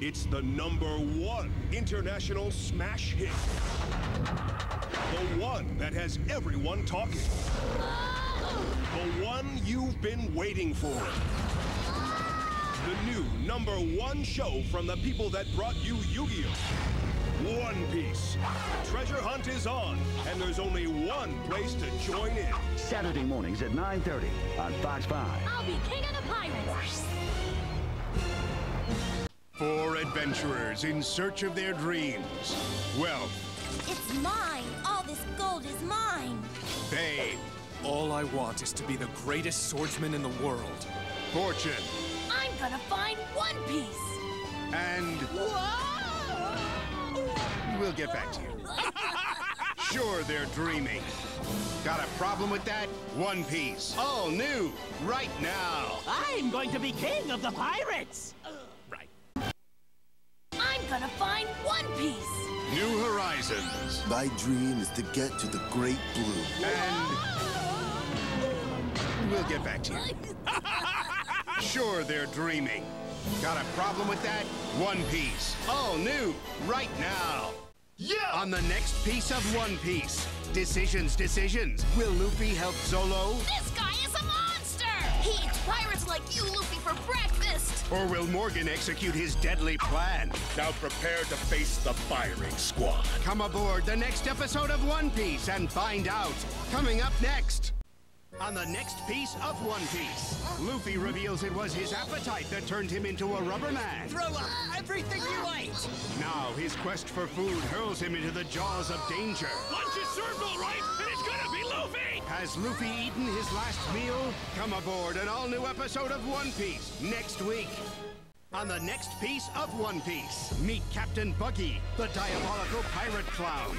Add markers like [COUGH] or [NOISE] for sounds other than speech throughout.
It's the number one international smash hit. The one that has everyone talking. The one you've been waiting for. The new number one show from the people that brought you Yu-Gi-Oh! One Piece. Treasure Hunt is on, and there's only one place to join in. Saturday mornings at 9.30 on Fox 5. I'll be king of the pirates. Four adventurers in search of their dreams. Wealth, It's mine. All this gold is mine. fame, All I want is to be the greatest swordsman in the world. fortune, I'm gonna find One Piece. and we'll get back to you. [LAUGHS] Sure, they're dreaming. Got a problem with that? One Piece, all new, right now. I'm going to be king of the pirates! Right. I'm gonna find One Piece. New Horizons, My dream is to get to the Great Blue. and we'll get back to you. [LAUGHS] Sure, they're dreaming. Got a problem with that? One Piece, all new, right now. Yeah! On the next piece of One Piece. Decisions, decisions. Will Luffy help Zolo? This guy is a monster. He eats pirates like you, Luffy, for breakfast. Or will Morgan execute his deadly plan? Now prepare to face the firing squad. Come aboard the next episode of One Piece and find out. Coming up next. On the next piece of One Piece, Luffy reveals it was his appetite that turned him into a rubber man. Throw up everything you ate! Now his quest for food hurls him into the jaws of danger. Lunch is served all right, and it's gonna be Luffy! Has Luffy eaten his last meal? Come aboard an all-new episode of One Piece next week. On the next piece of One Piece, meet Captain Buggy, the diabolical pirate clown.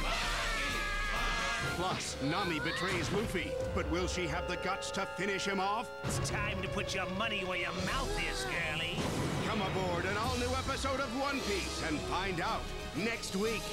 Plus, Nami betrays Luffy, but will she have the guts to finish him off? It's time to put your money where your mouth is, girlie. Come aboard an all-new episode of One Piece and find out next week.